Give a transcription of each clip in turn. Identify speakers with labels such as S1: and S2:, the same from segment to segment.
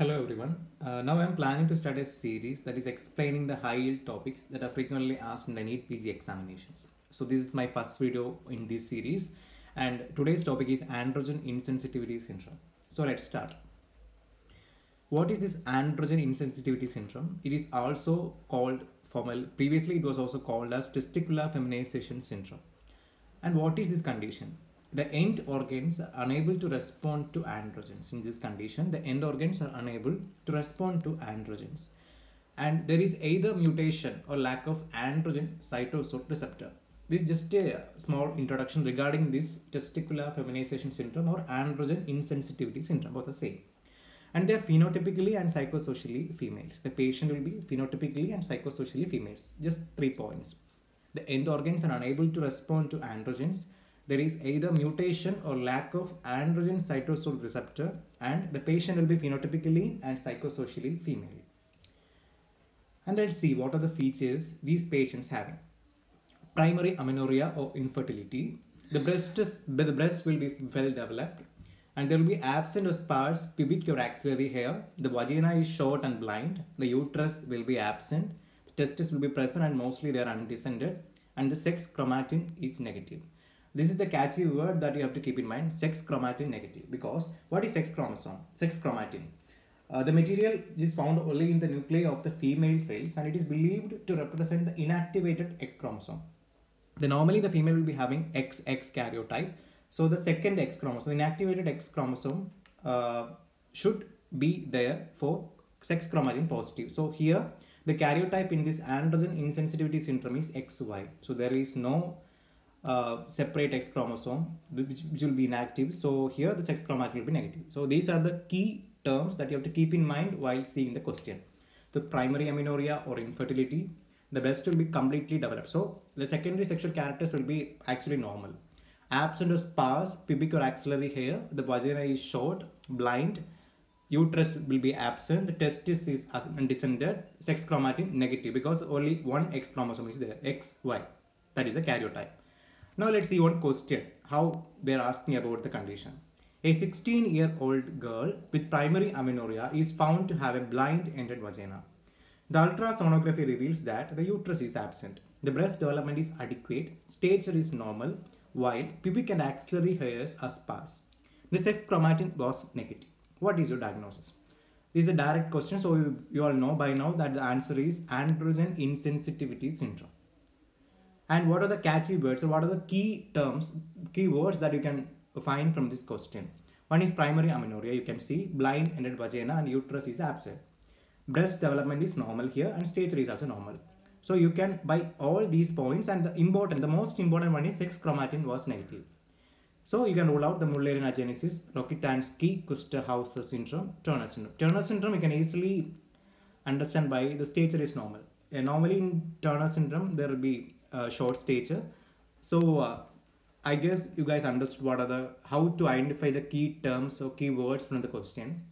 S1: Hello everyone. Uh, now I am planning to start a series that is explaining the high yield topics that are frequently asked in the NEET PG examinations. So this is my first video in this series and today's topic is androgen insensitivity syndrome. So let's start. What is this androgen insensitivity syndrome? It is also called formal previously it was also called as testicular feminization syndrome. And what is this condition? The end organs are unable to respond to androgens. In this condition, the end organs are unable to respond to androgens. And there is either mutation or lack of androgen cytosol receptor. This is just a small introduction regarding this testicular feminization syndrome or androgen insensitivity syndrome, both the same. And they are phenotypically and psychosocially females. The patient will be phenotypically and psychosocially females. Just three points. The end organs are unable to respond to androgens there is either mutation or lack of androgen cytosol receptor and the patient will be phenotypically and psychosocially female. And let's see what are the features these patients having. Primary amenorrhea or infertility. The breast, is, the breast will be well developed and there will be absent or sparse pubic or axillary hair. The vagina is short and blind. The uterus will be absent. The testes will be present and mostly they are undescended and the sex chromatin is negative. This is the catchy word that you have to keep in mind, sex chromatin negative. Because what is sex chromosome? Sex chromatin. Uh, the material is found only in the nuclei of the female cells and it is believed to represent the inactivated X chromosome. Then normally the female will be having XX karyotype. So the second X chromosome, inactivated X chromosome uh, should be there for sex chromatin positive. So here the karyotype in this androgen insensitivity syndrome is XY. So there is no uh, separate X chromosome which, which will be inactive. So here the sex chromatin will be negative. So these are the key terms that you have to keep in mind while seeing the question. The primary amenorrhea or infertility, the breast will be completely developed. So the secondary sexual characters will be actually normal. Absent or sparse pubic or axillary hair, the vagina is short, blind, uterus will be absent, the testis is undescended, sex chromatin negative because only one X chromosome is there, XY, that is a karyotype. Now let's see one question, how they're asking about the condition. A 16 year old girl with primary amenorrhea is found to have a blind ended vagina. The ultrasonography reveals that the uterus is absent. The breast development is adequate, stature is normal, while pubic and axillary hairs are sparse. The sex chromatin was negative. What is your diagnosis? This is a direct question, so you, you all know by now that the answer is androgen insensitivity syndrome and what are the catchy words or what are the key terms, keywords that you can find from this question. One is primary amenorrhea, you can see blind ended vagina and uterus is absent. Breast development is normal here and stature is also normal. So you can by all these points and the important, the most important one is sex chromatin was negative. So you can rule out the Mullerian agenesis, Rokitansky, Kuster-Hauser syndrome, Turner syndrome. Turner syndrome you can easily understand by the stature is normal. Uh, normally in Turner syndrome there will be short stature. So uh, I guess you guys understood what are the how to identify the key terms or key words from the question.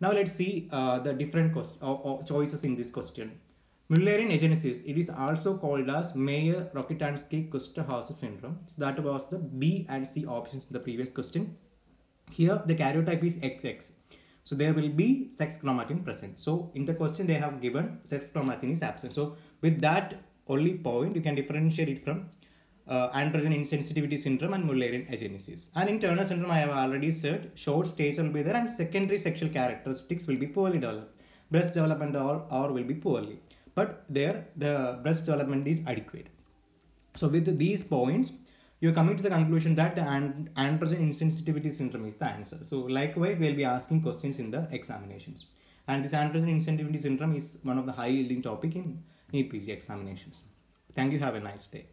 S1: Now let's see uh, the different or, or choices in this question. Mullerian agenesis, it is also called as Mayer Rokitansky Kuster-Hauser syndrome. So that was the B and C options in the previous question. Here the karyotype is XX. So there will be sex chromatin present. So in the question they have given sex chromatin is absent. So with that only point you can differentiate it from uh, androgen insensitivity syndrome and Mullerian agenesis. And in Turner syndrome, I have already said short stays will be there and secondary sexual characteristics will be poorly developed. Breast development or, or will be poorly. But there, the breast development is adequate. So with these points, you're coming to the conclusion that the and androgen insensitivity syndrome is the answer. So likewise, they'll be asking questions in the examinations. And this androgen insensitivity syndrome is one of the high yielding topic in NEET PG examinations. Thank you. Have a nice day.